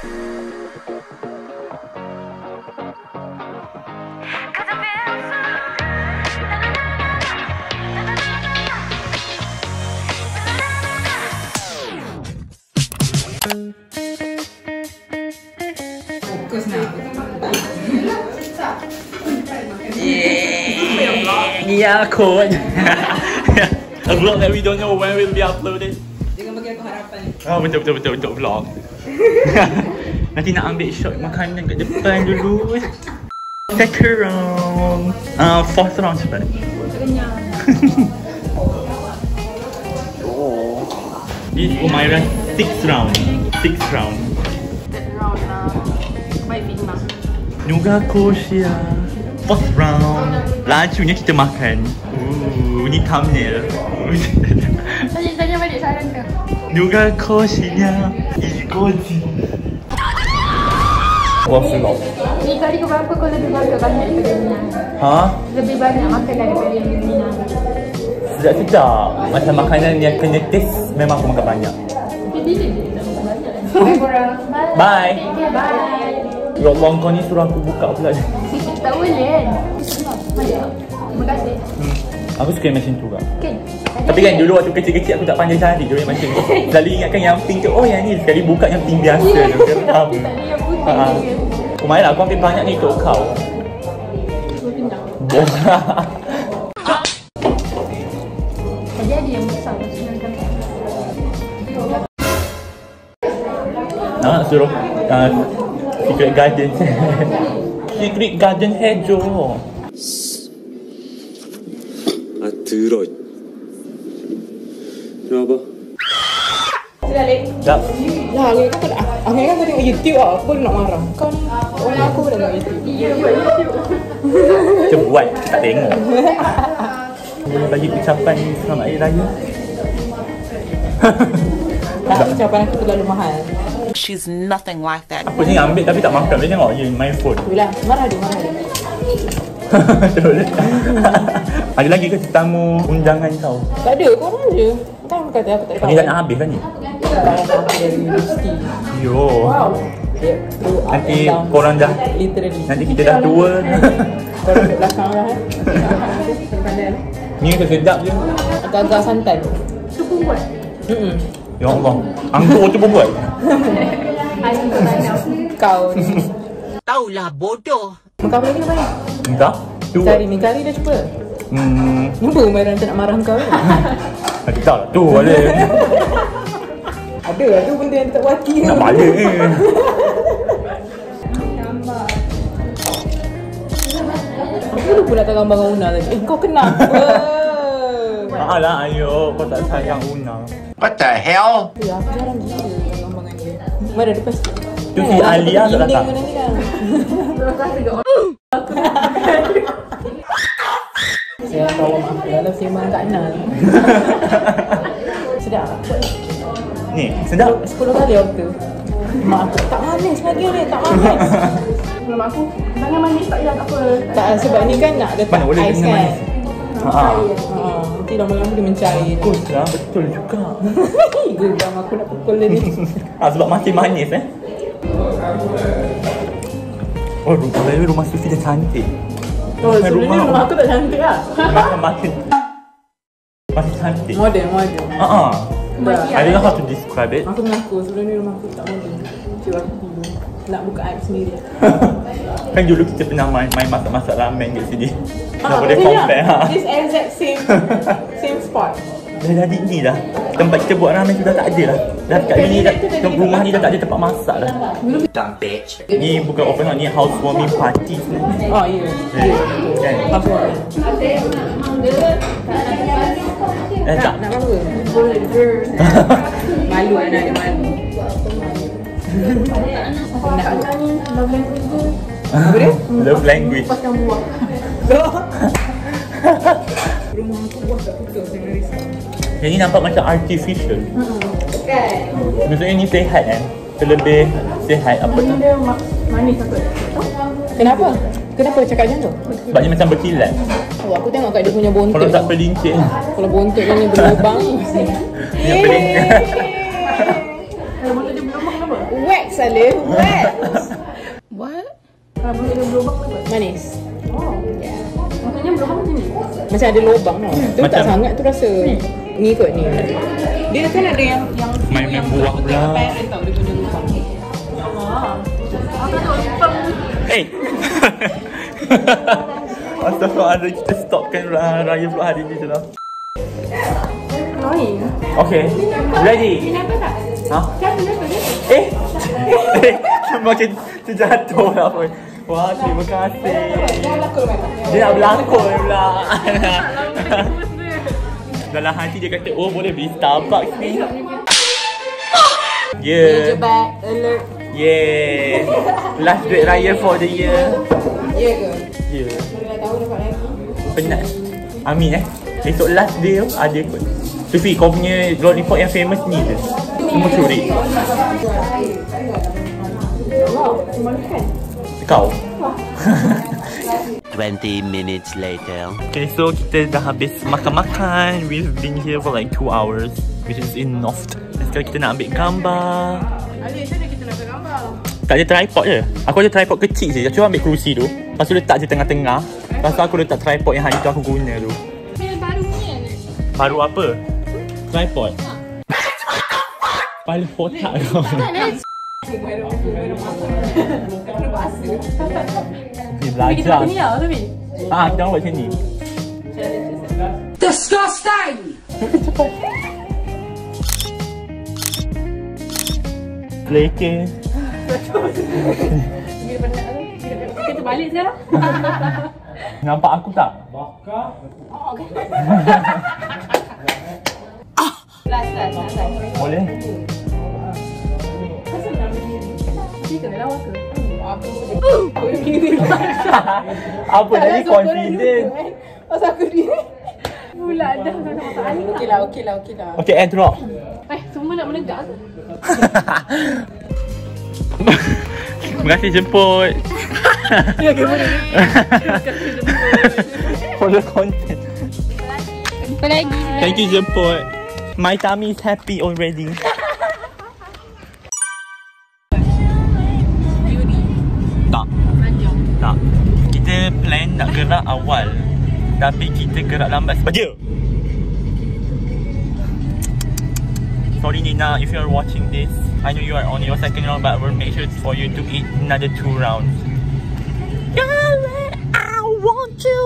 Yeah, cool. A vlog that we don't know when will be uploaded. Jangan bagi aku harapan. Oh, betul betul betul untuk vlog. Nanti nak ambil shot makanan kat depan dulu. Second round. Uh, fourth round cepat. oh. This Umaira sixth round. Sixth round. round uh, baik. Nuga Koshia. Fourth round. Lajunya kita makan. Ooh, ni thumbnail. Saran Igoji. Wah, vlog. Ni kali ke berapa kau lebih banyak banyak daripada Mina? Ha? Lebih banyak makan daripada Mina. Sedap-sedap. Macam makanan yang kena taste memang aku makan banyak. Bye korang. Bye. Bye. Ya Allah, kau ni suruh aku buka pula. Tak boleh kan? Terima kasih. Hmm. Aku suka yang macam tu kak. Kan? Tapi kan dulu waktu kecil-kecil aku tak pandai cari dulu yang macam tu. Selalu ingatkan yang pink tu, oh yang ni sekali buka yang pink biasa tu. Geram. Tak ada yang putih Ha. dia. Lumayan lah, aku ambil banyak ni untuk kau. Dua pindang. Boh. Tadi ada yang besar. sedangkan- Nak suruh uh, Secret Garden. Secret Garden hijau. 아 더러. Kenapa? Sudah lagi. Dah. Lah, aku tak aku kan aku tengok YouTube ah, aku nak marah. Kan orang aku pun tengok YouTube. Ya, YouTube. Cuba buat, tak tengok. Bagi ucapan selamat hari raya. Tak ucapan aku terlalu mahal. She's nothing like that. Aku ni ambil tapi tak makan dia tengok je my phone. Bila marah dia marah. Dia. Betul. Ada lagi ke tetamu undangan kau? Tak ada, korang je. Kan kata aku tak ada Ni dah nak habis kan ni? Tak ada aku dari universiti. Yo. Tu up Nanti korang dah Literally. Nanti kita dah tua. Korang duduk belakang lah eh. Ni tu sedap je. Agak-agak santan. Tu pun buat. Mm-mm. Ya Allah. Anggur tu pun buat. Kau ni. Taulah bodoh. Kau lagi apa ni? Entah. Tu. Cari ni kali dah cuba. Hmm. Nampak Umairah tak nak marah kau ni? Tak lah. Tu boleh. Ada lah tu benda yang tak hati Nak balik ni. Aku lupa nak gambar dengan Una tadi. Eh kau kenapa? Maaf lah ayo. Kau tak sayang Una. What the hell? Ya, aku jarang gila gambar dengan dia. Mana depan Tu si Alia tak datang. Saya tahu maaf dalam sembang Kak Nal. Sedap. Ni, sedap. 10 kali waktu. Mak aku tak manis lagi ni, tak manis. Nama aku, jangan manis tak payah tak apa. tak sebab ni kan nak letak Mana boleh ais kan. manis? Ha. Ha, nanti lama-lama dia mencair. Bagus lah. Betul juga. Geram aku nak pukul dia ni. ah, sebab masih manis eh. Oh, rumah saya rumah Sufi dah cantik. Oh, Bukan sebenarnya rumah aku tak cantik lah. Makin masih cantik. Modern, modern. Ah, uh I don't know how to describe it. Aku mengaku sebelum ni rumah aku tak modern. Cik aku. Nak buka app sendiri. kan dulu kita pernah main, main masak-masak ramen kat sini. Ah, boleh betul compare tak? ha. This exact same same spot. Dah jadi ni dah. Tempat kita buat ramen tu dah tak ada lah. Dah kat Jadi ni dah dah, tu dah kat jadi rumah ni dah tak ada tempat masak dah. Dumb bitch. Ni bukan open house, ni housewarming party sebenarnya. Oh, ya. Eh, Kan? Apa? Eh tak. Nak apa? Malu anak dia malu. Nak Apa dia? Love language. Lepaskan buah. Rumah aku buah dengan risau. Yang ni nampak macam artificial. Kan? Maksudnya ni sehat kan? Terlebih sehat apa tu? Ini dia ma- manis apa? Kenapa? Kenapa cakap macam tu? Sebab dia macam berkilat. Oh, aku tengok kat dia punya bontot. Kalau tak pelincik. Kalau bontot dia ni berlubang. Yang pelincik. Kalau motor dia berlubang kenapa? wax Salih, wax. What? Kalau boleh ada lubang tu apa? Manis. Oh. Maksudnya lubang macam ni? Macam ada lubang tau. Tu tak Macam- sangat tu rasa. Ni kot ni. Dia kan ada yang yang Main-main buah pula. daripada lubang. Apa tu? Lubang Eh. Astagfirullahaladzim kita stopkan ra- raya pula hari ni je lah. Annoying. Okay. Ready? Tak? Ha? Kan kenapa dia? Eh. Eh. Makin terjatuh lah pun. Wah, terima kasih. Dia nak berlakon pula. Dalam hati dia kata, oh boleh beli Starbucks ni. Yeah. Yeah. Last duit raya for the year. Ya ke? Yeah. Dapat lagi. Penat. Amin eh. Esok last day tu ada kot. Sufi kau punya lollipop yang famous ni je. Semua curi. Malukan. Kau. 20 minutes later. Okay, so kita dah habis makan-makan. We've been here for like 2 hours, which is enough. Dan sekarang kita nak ambil gambar. Ali, macam mana kita nak ambil gambar? Tak ada tripod je. Aku ada tripod kecil je. Cuba ambil kerusi tu. Lepas tu letak je tengah-tengah. Lepas tu aku letak tripod yang hari tu aku guna tu. Baru ni kan? Baru apa? Tripod. Kepala otak kau. Ni Kita belajar. buat ni tau tapi. Ah, kita orang buat macam ni. Disgusting! Leke. Bila penat tu. Kita- Kita balik sekarang. Nampak aku tak? Last, last, last. last. Boleh? Kena lawa ke? Apa jadi confident? Pasal aku ni. Pula dah. Okey lah, okey lah, okey lah. Okay, airdrop. Eh, semua nak menegak ke? Terima kasih jemput. Ya, ke mana? For the content. Apa lagi? Thank you jemput. My tummy is happy already. Tapi kita gerak lambat saja. Sorry Nina, if you are watching this, I know you are on your second round, but we'll make sure for you to eat another two rounds. Darling, I want you.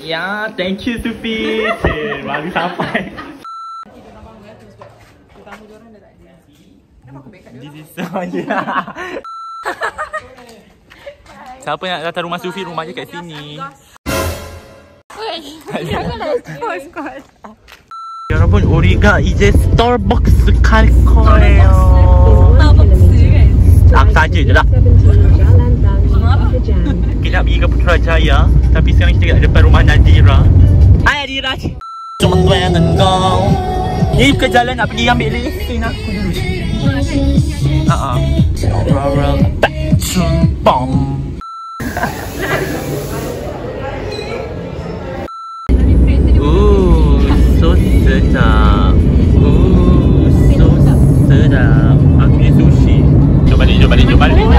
Ya, thank you Sufi. Cik, baru sampai. This is so Siapa nak datang rumah Sufi, rumah je kat sini. Ya Rabbun, Origa is Starbucks sekali koyo. Aku saja je lah. Kita nak pergi ke Putrajaya Tapi sekarang kita kat depan rumah Nadira. Hai Nadira. Cuma tuan dan kau Ni ke jalan nak pergi ambil lesen aku dulu Haa Rara Batson Bomb Ooh, so sedap Ooh, so sedap sushi Jom balik, jom balik, jom balik